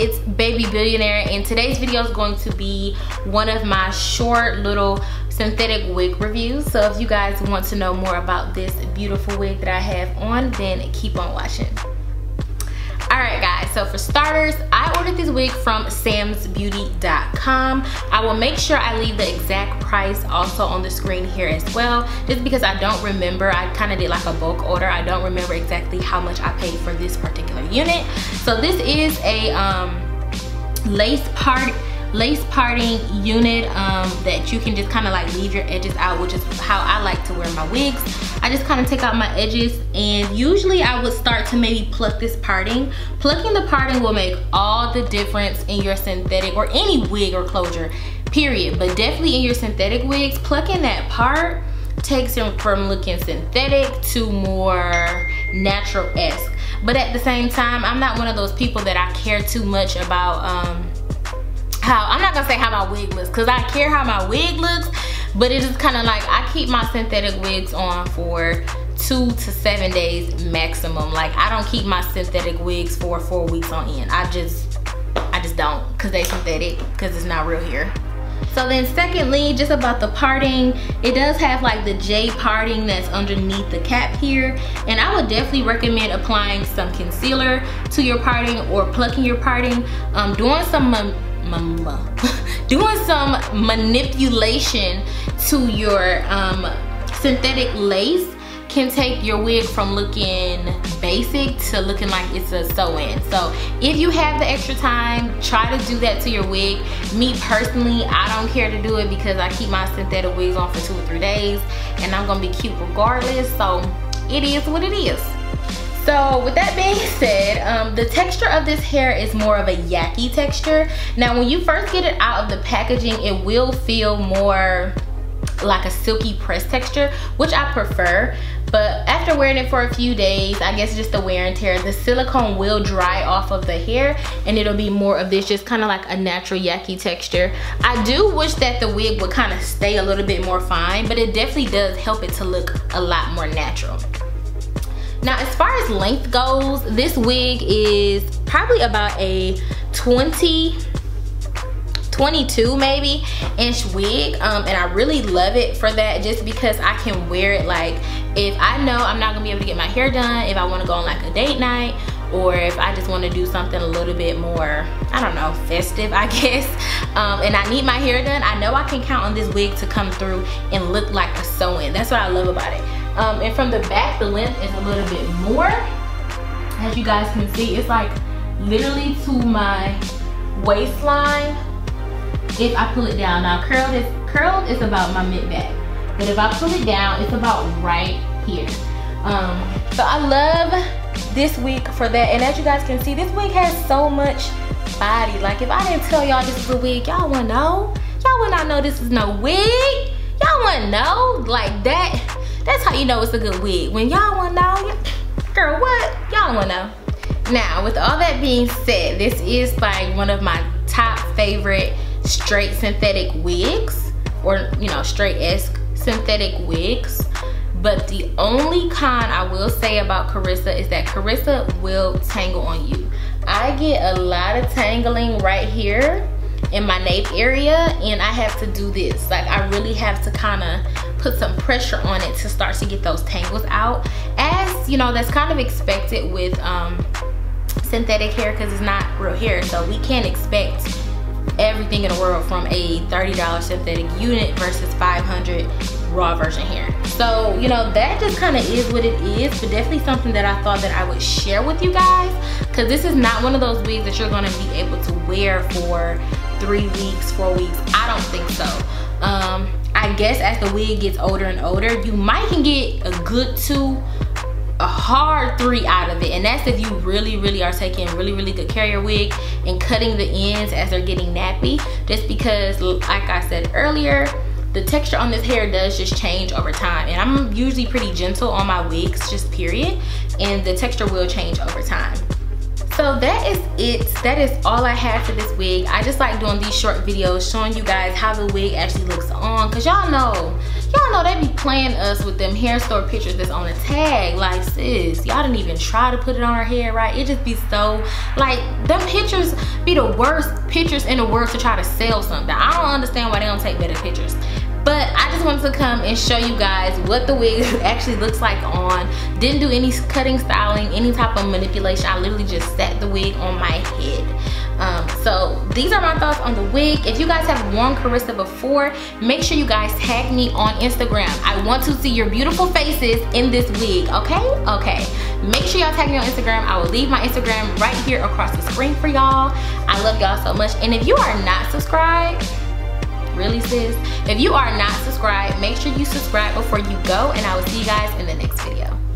It's Baby Billionaire and today's video is going to be one of my short little synthetic wig reviews. So if you guys want to know more about this beautiful wig that I have on, then keep on watching. Alright guys, so for starters, I ordered this wig from samsbeauty.com. I will make sure I leave the exact price also on the screen here as well, just because I don't remember. I kind of did like a bulk order. I don't remember exactly how much I paid for this particular unit. So this is a um, lace part lace parting unit um, that you can just kind of like leave your edges out which is how I like to wear my wigs I just kind of take out my edges and usually I would start to maybe pluck this parting. Plucking the parting will make all the difference in your synthetic or any wig or closure period. But definitely in your synthetic wigs plucking that part takes them from looking synthetic to more natural-esque. But at the same time I'm not one of those people that I care too much about um, how I'm not gonna say how my wig looks because I care how my wig looks but it is kind of like I keep my synthetic wigs on for two to seven days maximum like I don't keep my synthetic wigs for four weeks on end I just I just don't because they synthetic because it's not real hair. so then secondly, just about the parting, it does have like the J parting that's underneath the cap here. And I would definitely recommend applying some concealer to your parting or plucking your parting. Um, doing some doing some manipulation to your um, synthetic lace can take your wig from looking basic to looking like it's a sew-in. So if you have the extra time, try to do that to your wig. Me personally, I don't care to do it because I keep my synthetic wigs on for two or three days and I'm gonna be cute regardless. So it is what it is. So with that being said, um, the texture of this hair is more of a yaki texture. Now when you first get it out of the packaging, it will feel more like a silky press texture, which I prefer. But after wearing it for a few days, I guess just the wear and tear, the silicone will dry off of the hair and it'll be more of this just kind of like a natural yaki texture. I do wish that the wig would kind of stay a little bit more fine, but it definitely does help it to look a lot more natural. Now, as far as length goes, this wig is probably about a 20, 22 maybe inch wig um, and I really love it for that just because I can wear it like if I know I'm not gonna be able to get my hair done if I want to go on like a date night or if I just want to do something a little bit more I don't know festive I guess um, and I need my hair done I know I can count on this wig to come through and look like a sew-in. That's what I love about it um, and from the back, the length is a little bit more. As you guys can see, it's like literally to my waistline if I pull it down. Now curled is, curled is about my mid back. But if I pull it down, it's about right here. Um, so I love this wig for that. And as you guys can see, this wig has so much body. Like if I didn't tell y'all this is a wig, y'all wouldn't know. Y'all would not know this is no wig. Y'all wouldn't know like that that's how you know it's a good wig. When y'all wanna know, girl, what? Y'all wanna know. Now, with all that being said, this is like one of my top favorite straight synthetic wigs or, you know, straight-esque synthetic wigs. But the only con I will say about Karissa is that Karissa will tangle on you. I get a lot of tangling right here in my nape area and I have to do this. Like I really have to kind of put some pressure on it to start to get those tangles out. As you know, that's kind of expected with um, synthetic hair because it's not real hair. So we can't expect everything in the world from a $30 synthetic unit versus 500 raw virgin hair. So, you know, that just kind of is what it is, but definitely something that I thought that I would share with you guys because this is not one of those wigs that you're gonna be able to wear for three weeks, four weeks. I don't think so. Um, I guess as the wig gets older and older, you might can get a good two, a hard three out of it. And that's if you really, really are taking really, really good care of your wig and cutting the ends as they're getting nappy. Just because, like I said earlier, the texture on this hair does just change over time. And I'm usually pretty gentle on my wigs, just period. And the texture will change over time so that is it that is all i have for this wig i just like doing these short videos showing you guys how the wig actually looks on because y'all know y'all know they be playing us with them hair store pictures that's on the tag. Like, sis, y'all didn't even try to put it on her hair, right? It just be so, like, them pictures be the worst pictures in the world to try to sell something. I don't understand why they don't take better pictures just wanted to come and show you guys what the wig actually looks like on didn't do any cutting styling any type of manipulation I literally just set the wig on my head um, so these are my thoughts on the wig. If you guys have worn Karissa before, make sure you guys tag me on Instagram. I want to see your beautiful faces in this wig, okay? Okay. Make sure y'all tag me on Instagram. I will leave my Instagram right here across the screen for y'all. I love y'all so much. And if you are not subscribed, really sis, if you are not subscribed, make sure you subscribe before you go and I will see you guys in the next video.